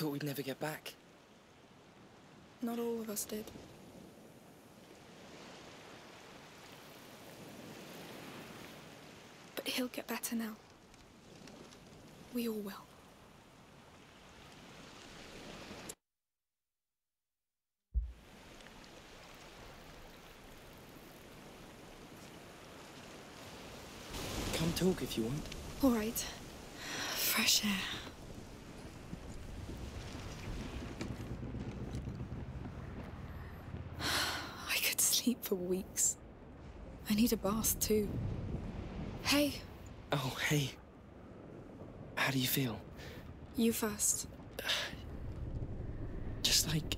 thought we'd never get back. Not all of us did. But he'll get better now. We all will. Come talk if you want. All right. Fresh air. I could sleep for weeks. I need a bath too. Hey, Oh, hey. How do you feel? you first. Just like.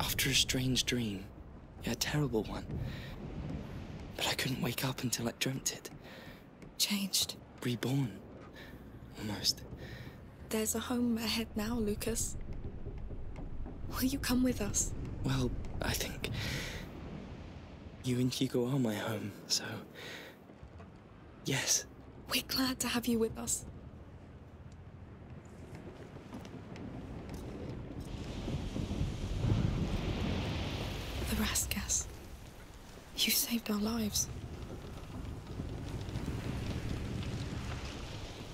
After a strange dream. Yeah, a terrible one. But I couldn't wake up until I dreamt it. Changed. Reborn. Almost. There's a home ahead now, Lucas. Will you come with us? Well, I think. You and Hugo are my home, so. Yes. We're glad to have you with us. The Raskas. You saved our lives.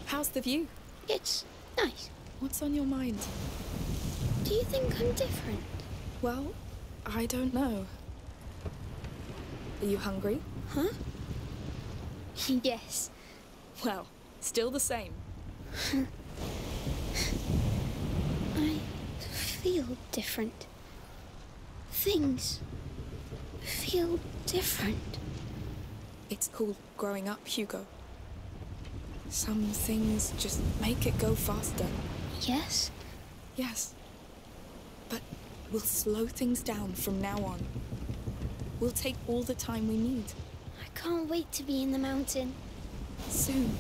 How's the view? It's nice. What's on your mind? Do you think I'm different? Well, I don't know. Are you hungry? Huh? yes. Well, still the same. I feel different. Things feel different. It's called growing up, Hugo. Some things just make it go faster. Yes? Yes. We'll slow things down from now on. We'll take all the time we need. I can't wait to be in the mountain. Soon.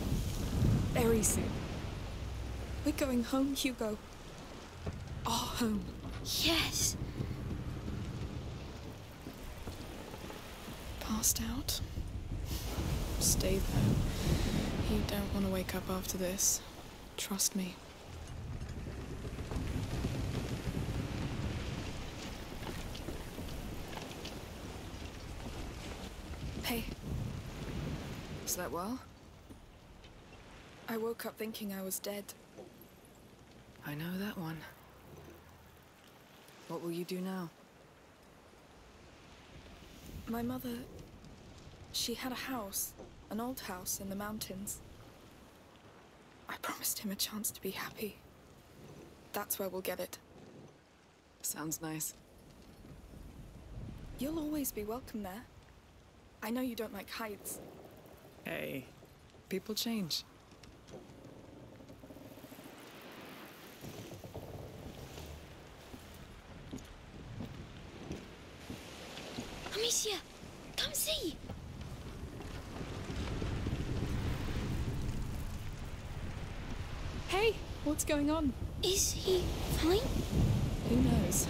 Very soon. We're going home, Hugo. Our home. Yes. Passed out. Stay there. You don't want to wake up after this. Trust me. Hey, Slept well? I woke up thinking I was dead. I know that one. What will you do now? My mother. She had a house, an old house in the mountains. I promised him a chance to be happy. That's where we'll get it. Sounds nice. You'll always be welcome there. I know you don't like heights. Hey, people change. Amicia, come see. Hey, what's going on? Is he fine? Who knows?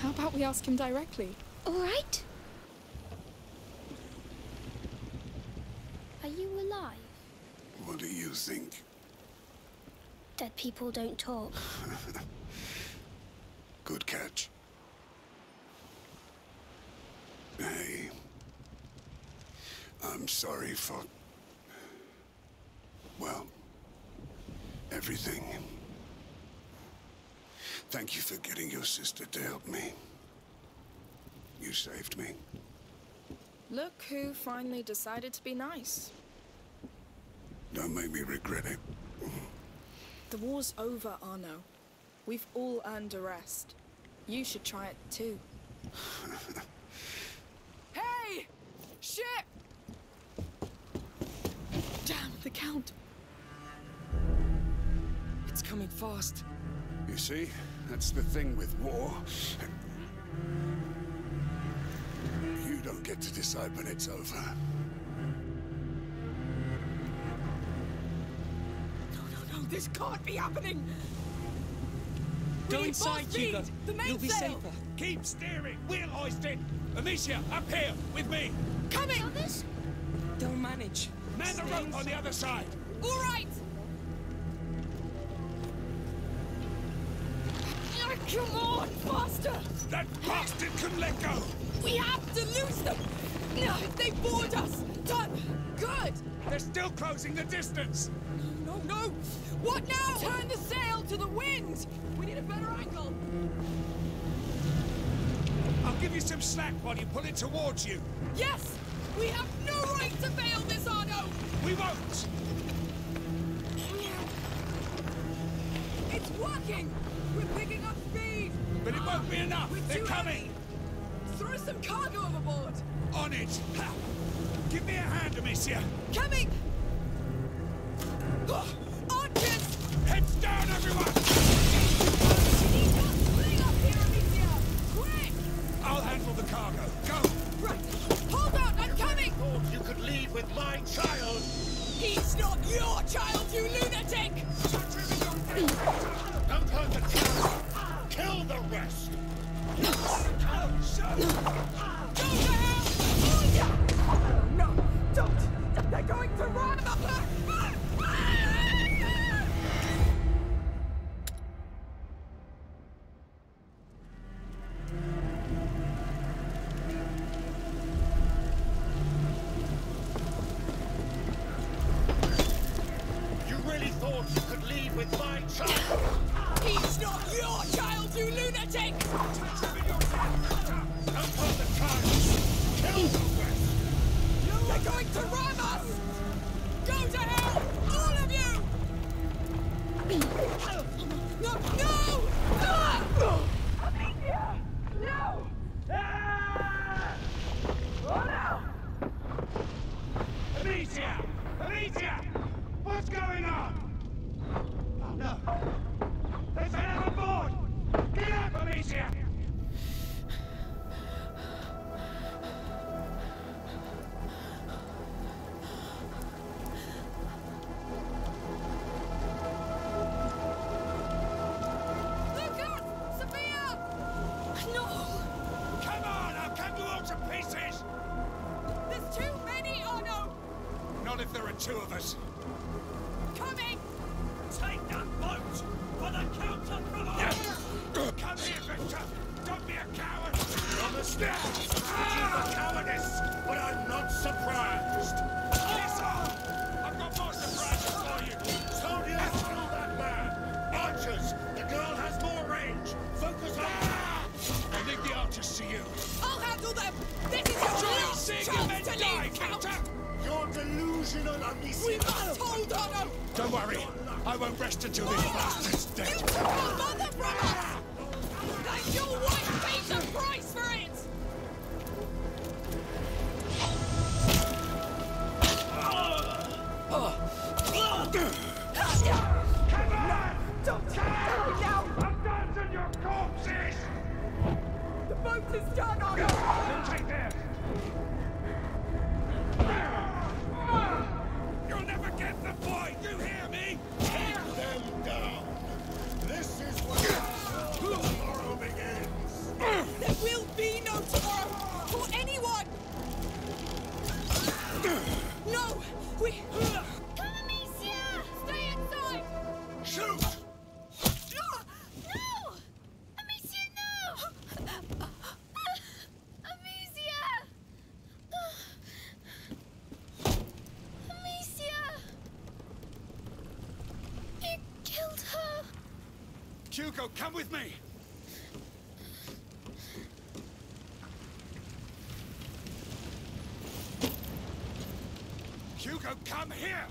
How about we ask him directly? All right? Are you alive? What do you think? Dead people don't talk. Good catch. Hey. I'm sorry for. Well, everything. Thank you for getting your sister to help me. You saved me. Look who finally decided to be nice. Don't make me regret it. The war's over, Arnaud. We've all earned a rest. You should try it too. hey! Ship! Damn, the Count. It's coming fast. You see, that's the thing with war. You don't get to decide when it's over. This can't be happening! Go need inside, more speed! Hugo. The You'll be mainsail! safer. Keep steering! Wheel hoisted! Amicia, up here, with me! Coming! Others? They'll manage. Man the Stay rope on the other side! All right! Come on, faster! That bastard can let go! We have to lose them! No, they board us! Done! Good! They're still closing the distance! No, No, no! What now? Turn the sail to the wind! We need a better angle! I'll give you some slack while you pull it towards you. Yes! We have no right to fail this, Arnaud! We won't! It's working! We're picking up speed! But it won't be ah, enough! We're They're coming! heavy. Throw some cargo overboard! On it! Ha! Give me a hand, Amicia! Coming! Archers! Heads down, everyone! We need help up here, Amicia! Quick! I'll handle the cargo. Go! Right! Hold on, I'm coming! Thought you could leave with my child. He's not your child, you lunatic! Don't hurt the child. Kill the rest. I won't rest until this Hugo, come with me! Hugo, come here!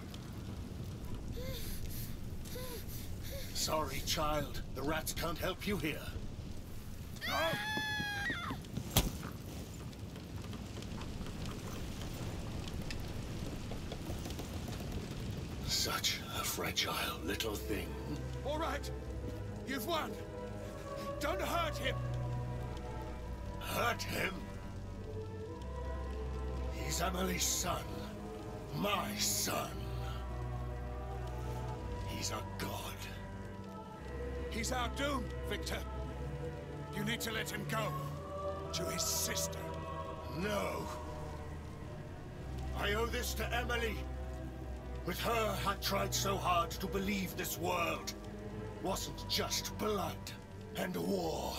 Sorry, child. The rats can't help you here. No! Such a fragile little thing. All right. You've won. Don't hurt him. Hurt him? He's Emilie's son. My son. He's a god. He's our doom, Victor. You need to let him go. To his sister. No. I owe this to Emilie. With her, I tried so hard to believe this world wasn't just blood and war.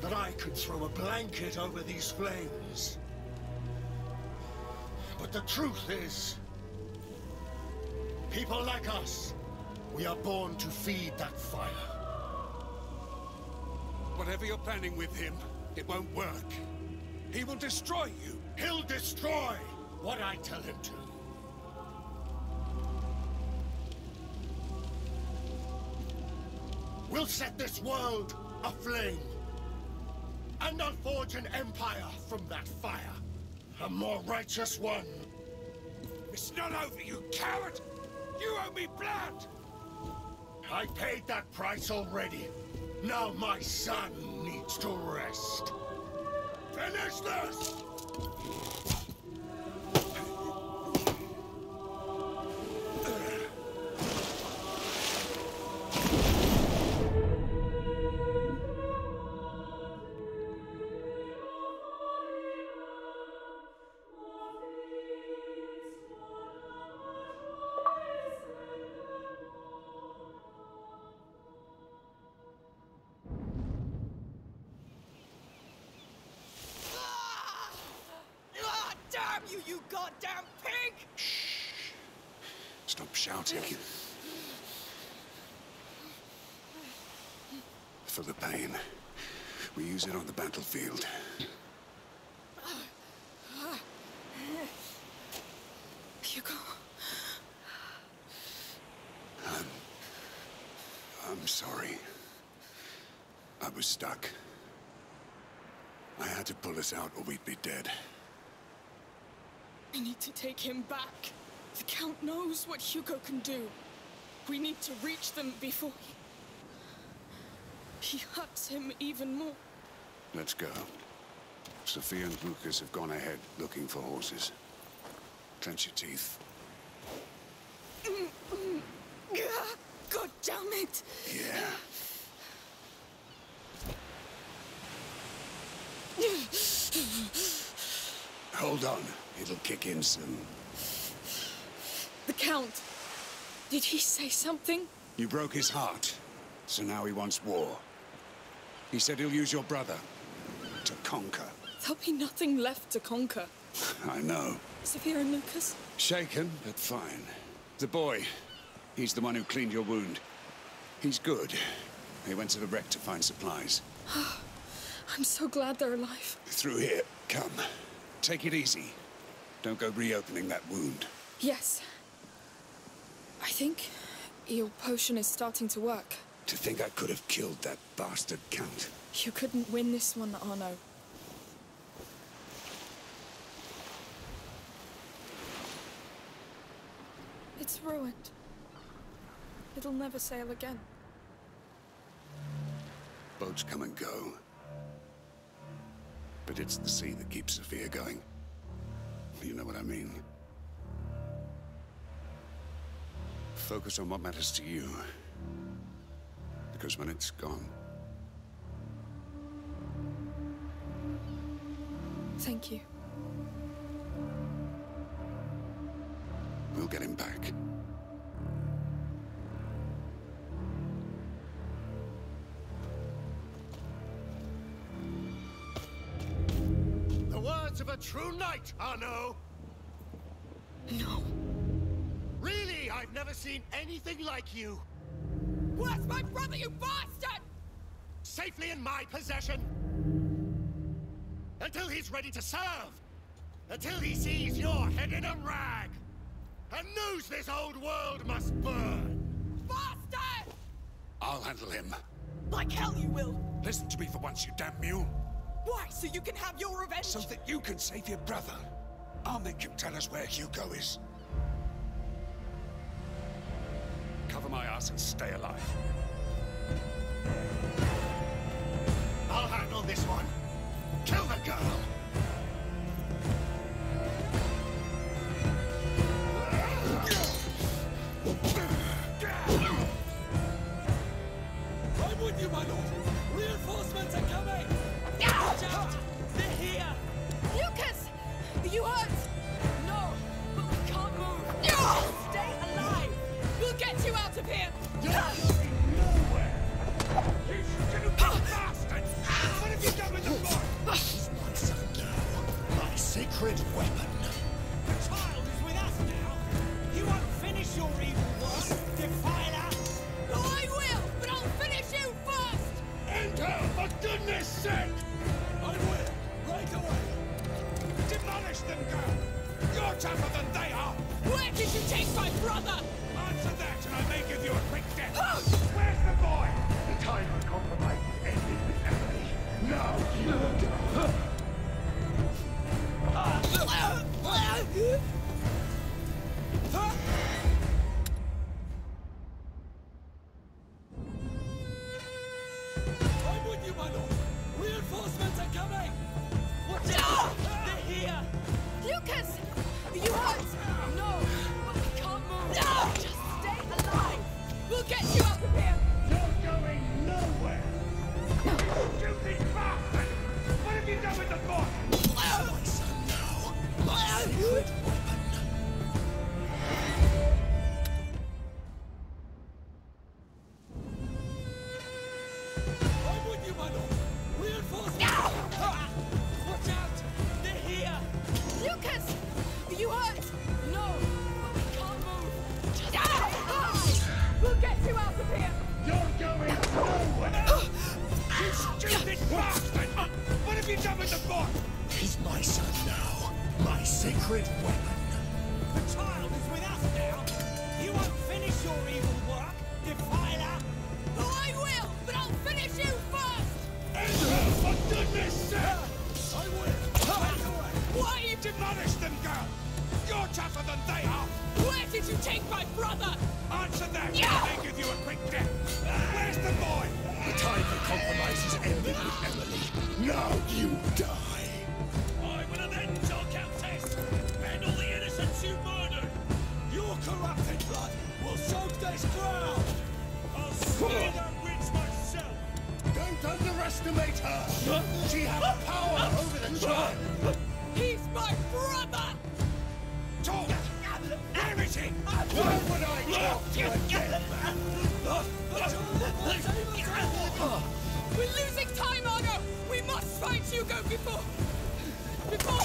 That I could throw a blanket over these flames. But the truth is, people like us, we are born to feed that fire. Whatever you're planning with him, it won't work. He will destroy you. He'll destroy what I tell him to. We'll set this world aflame. And I'll forge an empire from that fire. A more righteous one. It's not over, you coward! You owe me blood! I paid that price already. Now my son needs to rest. Finish this! Stop shouting. For the pain. We use it on the battlefield. Hugo. I'm sorry. I was stuck. I had to pull us out or we'd be dead. We need to take him back. The Count knows what Hugo can do. We need to reach them before he... He hurts him even more. Let's go. Sophia and Lucas have gone ahead looking for horses. Clench your teeth. God damn it! Yeah. Hold on. It'll kick in soon. Count. Did he say something? You broke his heart, so now he wants war. He said he'll use your brother to conquer. There'll be nothing left to conquer. I know. Sophia and Lucas? Shaken, but fine. The boy, he's the one who cleaned your wound. He's good. He went to the wreck to find supplies. I'm so glad they're alive. Through here. Come. Take it easy. Don't go reopening that wound. Yes. I think your potion is starting to work. To think I could have killed that bastard Count. You couldn't win this one, Arnaud. It's ruined. It'll never sail again. Boats come and go. But it's the sea that keeps Sophia going. You know what I mean? Focus on what matters to you. Because when it's gone, Thank you. we'll get him back. The words of a true knight, Arnaud! No. I've never seen anything like you. Where's my brother, you bastard? Safely in my possession. Until he's ready to serve. Until he sees your head in a rag. And knows this old world must burn. Bastard! I'll handle him. Like hell you will. Listen to me for once, you damn mule. Why, so you can have your revenge? So that you can save your brother. I'll make you tell us where Hugo is. Cover my ass and stay alive. I'll handle this one. Kill the girl. Did you take my brother? Answer that, and I may give you a quick death. Ah! Where's the boy? The time of compromise is ended with Emilie. Now you ah! die. She has power over the child! He's my brother! Talk! Everything! Why would I talk to? We're losing time, Argo! We must find Hugo before... before...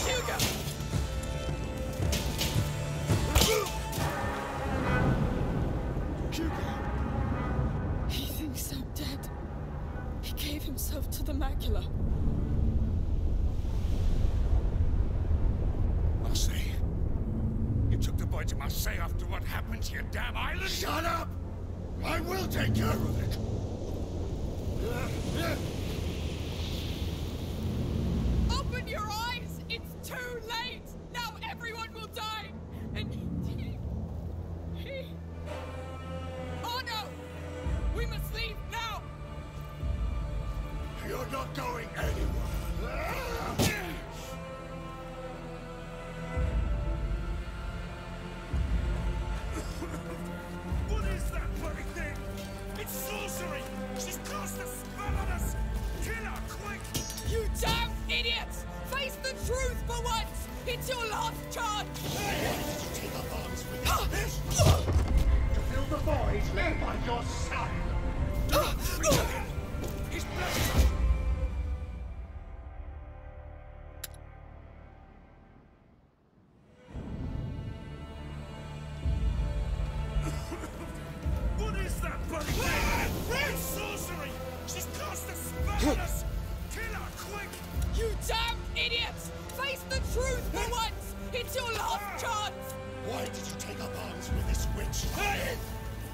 It's your last chance! Why did you take up arms with this witch?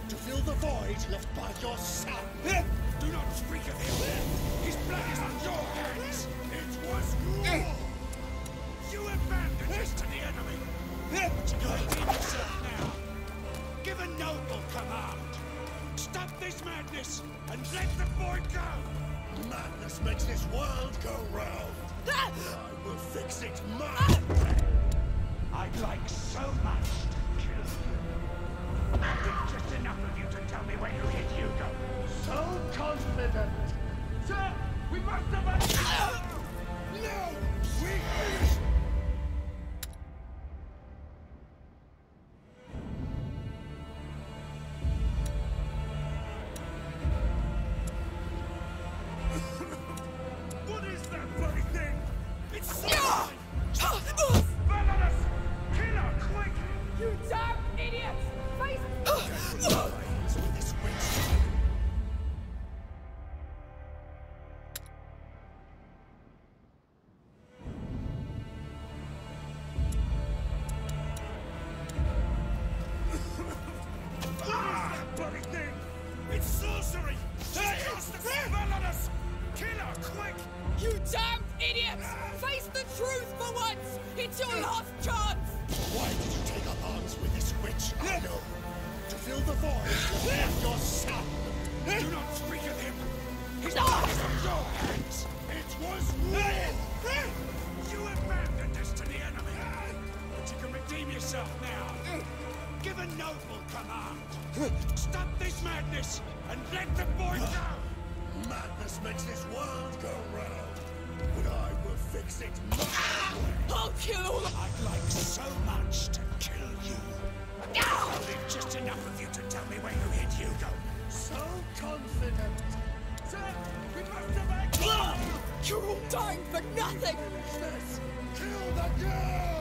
To fill the void left by your son. Do not speak of him! His blood is on your hands! It was you! You abandoned us to the enemy! But you redeem yourself now! Give a noble command! Stop this madness and let the boy go! Madness makes this world go round! Ah! I will fix it my ah! way. I'd like so much to kill you. It's just enough of you to tell me where you hid Hugo. So confident. Sir, we must have... a... no! We... redeem yourself now. Give a noble command. Stop this madness and let the boy go. Madness makes this world go round, but I will fix it my way. I'll kill. I'd like so much to kill you. I'll leave just enough of you to tell me where you hid Hugo. So confident. Sir, we must have acted. You're all dying for nothing. Kill the girl.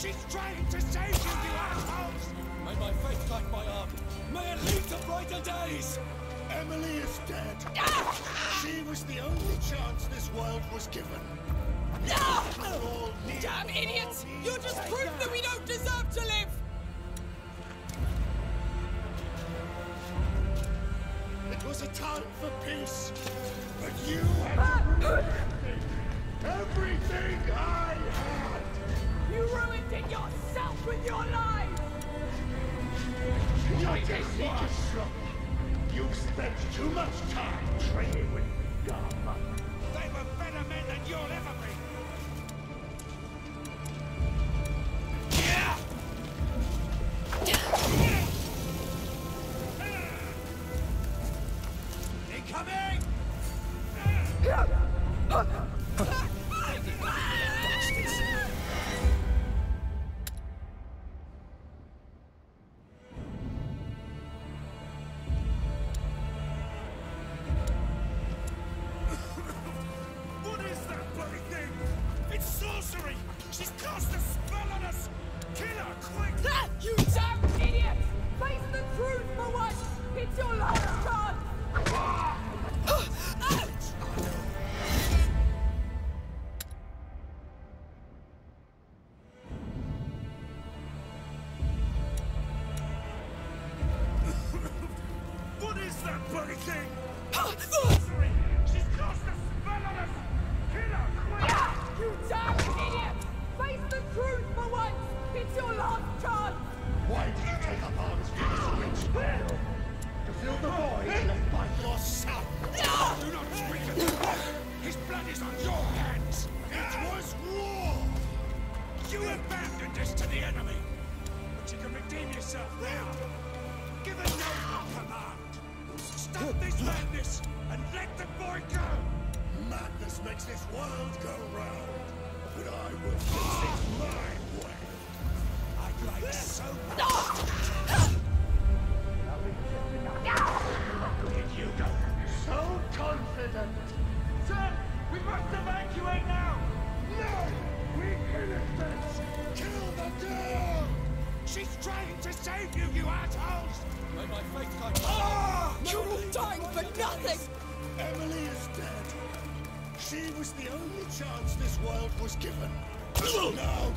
She's trying to save you, you assholes! May my faith guide my arm. May it lead to brighter days! Emilie is dead. Ah! she was the only chance this world was given. No! Damn idiots! You're just proof that we don't deserve to live! It was a time for peace, but you have... yourself with your life! Your technique. You've spent too much time training with dumb. They were better men than you'll ever 救狼 was given. now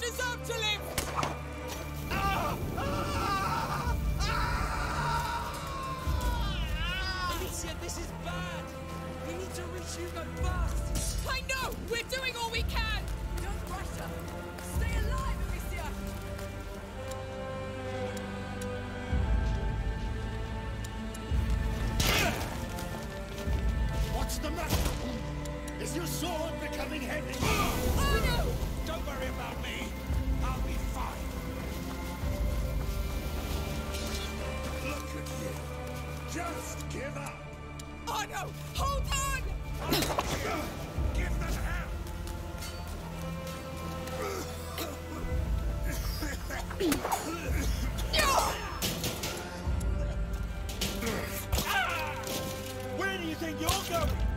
deserve to live. Let's go.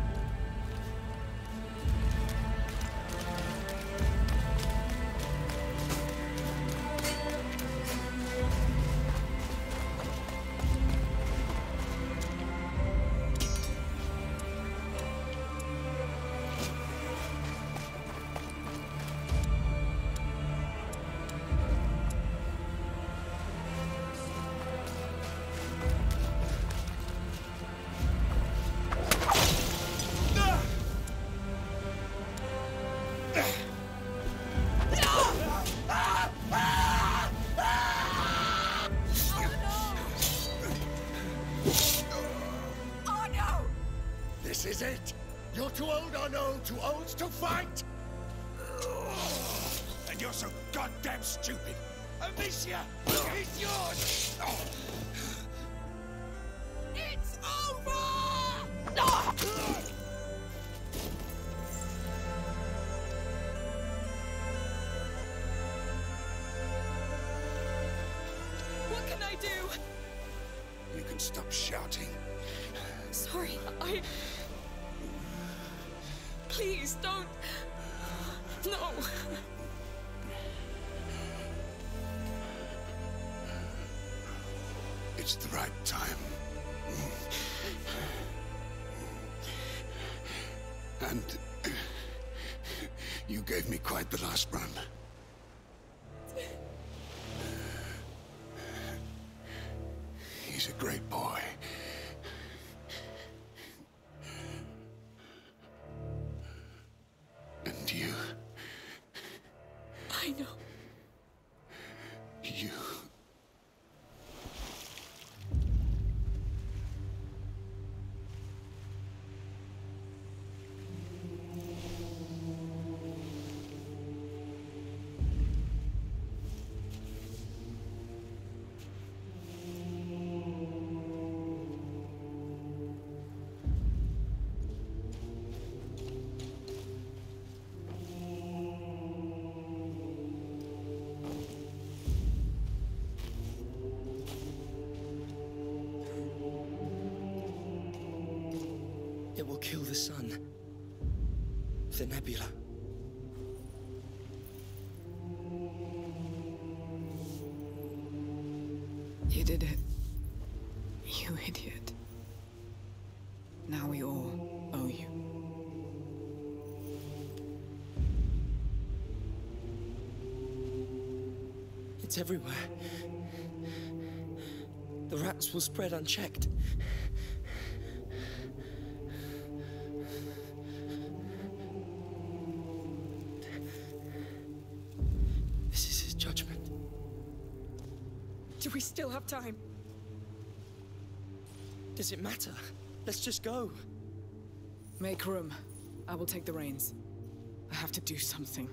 Too old to fight? And you're so goddamn stupid. Amicia, he's yours! It's over! It's the right time. And you gave me quite the last run. He's a great boy. And you, I know. Kill the sun. The nebula. You did it. You idiot. Now we all owe you. It's everywhere. The rats will spread unchecked. Still have time? Does it matter? Let's just go. Make room. I will take the reins. I have to do something.